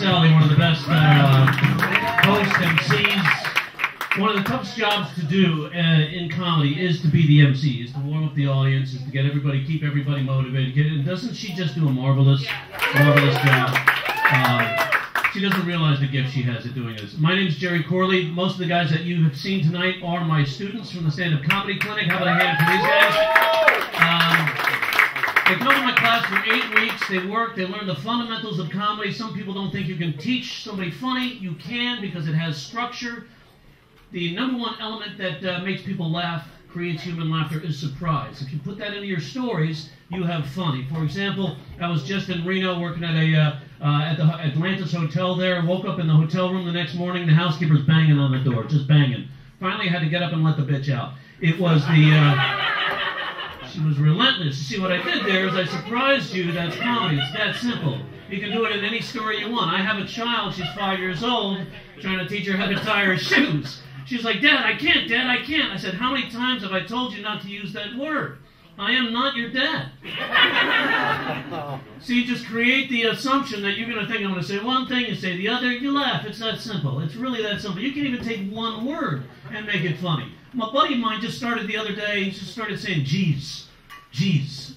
Sally, one of the best uh, MCs. One of the toughest jobs to do uh, in comedy is to be the MC, is to warm up the audience, is to get everybody, keep everybody motivated. And doesn't she just do a marvelous, marvelous job? Um, she doesn't realize the gift she has at doing this. My name is Jerry Corley. Most of the guys that you have seen tonight are my students from the Stand Up Comedy Clinic. How about a hand for these guys? Um, they for eight weeks. They work. They learn the fundamentals of comedy. Some people don't think you can teach somebody funny. You can because it has structure. The number one element that uh, makes people laugh, creates human laughter, is surprise. If you put that into your stories, you have funny. For example, I was just in Reno working at a uh, uh, at the Atlantis Hotel there. Woke up in the hotel room the next morning. The housekeeper's banging on the door, just banging. Finally, I had to get up and let the bitch out. It was the. She was relentless. You see, what I did there is I surprised you. That's comedy. It's that simple. You can do it in any story you want. I have a child. She's five years old, trying to teach her how to tie her shoes. She's like, Dad, I can't. Dad, I can't. I said, How many times have I told you not to use that word? I am not your dad. so you just create the assumption that you're going to think I'm going to say one thing, and say the other, you laugh. It's that simple. It's really that simple. You can even take one word and make it funny. My buddy of mine just started the other day, he just started saying jeez. Jeez.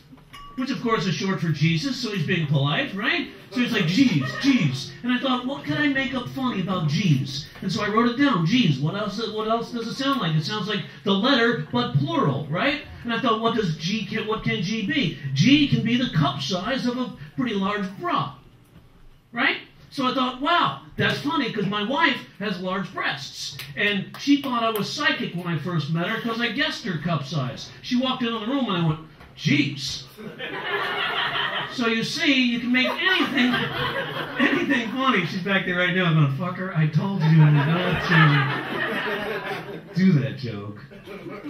Which of course is short for Jesus, so he's being polite, right? So he's like, jeez, jeez. And I thought, what can I make up funny about jeez? And so I wrote it down. Jeez, what else what else does it sound like? It sounds like the letter, but plural, right? And I thought, what does G can, what can G be? G can be the cup size of a pretty large bra. Right? So I thought, wow, that's funny because my wife has large breasts. And she thought I was psychic when I first met her because I guessed her cup size. She walked into the room and I went, Jeez. So you see, you can make anything, anything funny. She's back there right now I'm going, fucker, I told you not to do that joke.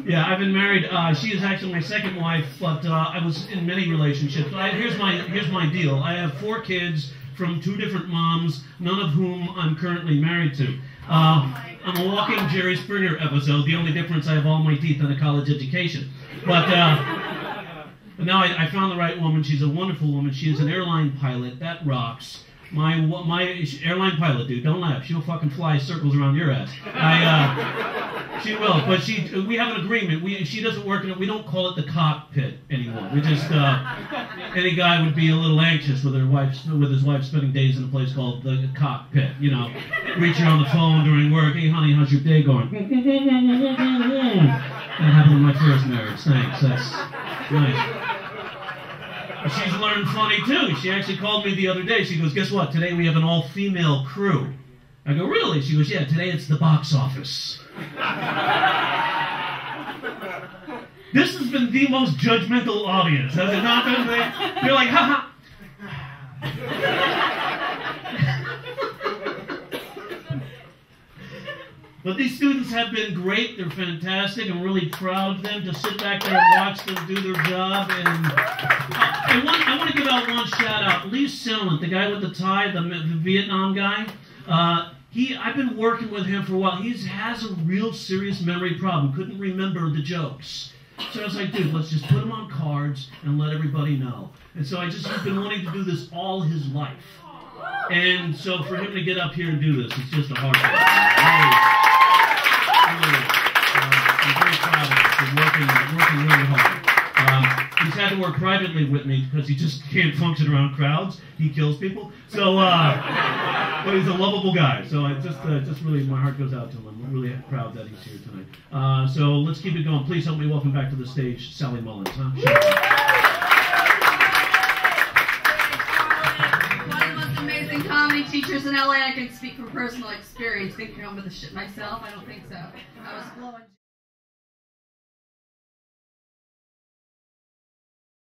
Yeah, I've been married. Uh, she is actually my second wife, but uh, I was in many relationships. I, here's my here's my deal. I have four kids from two different moms, none of whom I'm currently married to. Uh, I'm a walking Jerry Springer episode. The only difference I have all my teeth and a college education. But uh, but now I, I, found the right woman. She's a wonderful woman. She is an airline pilot. That rocks. My my airline pilot, dude. Don't laugh. She'll fucking fly circles around your ass. I, uh, she will. But she, we have an agreement. We, she doesn't work in it. We don't call it the cockpit anymore. We just, uh, any guy would be a little anxious with her wife, with his wife spending days in a place called the cockpit. You know, reaching on the phone during work. Hey, honey, how's your day going? That happened in my first marriage. Thanks. That's nice. She's learned funny too. She actually called me the other day. She goes, Guess what? Today we have an all female crew. I go, Really? She goes, Yeah, today it's the box office. this has been the most judgmental audience, has it not been? They're like, Ha ha. But these students have been great. They're fantastic. I'm really proud of them to sit back there and watch them do their job. And I, want, I want to give out one shout out. Lee Silent, the guy with the tie, the, the Vietnam guy. Uh, he, I've been working with him for a while. He has a real serious memory problem. Couldn't remember the jokes. So I was like, dude, let's just put them on cards and let everybody know. And so I just have been wanting to do this all his life. And so for him to get up here and do this, it's just a hard working, working really hard. Um, he's had to work privately with me because he just can't function around crowds. He kills people. So, uh, but he's a lovable guy. So I just, uh, just really, my heart goes out to him. I'm really proud that he's here tonight. Uh, so let's keep it going. Please help me welcome back to the stage Sally Mullins. Huh? comedy teachers in LA. I can speak from personal experience. Think I'm going to shit myself? I don't think so. I was blowing.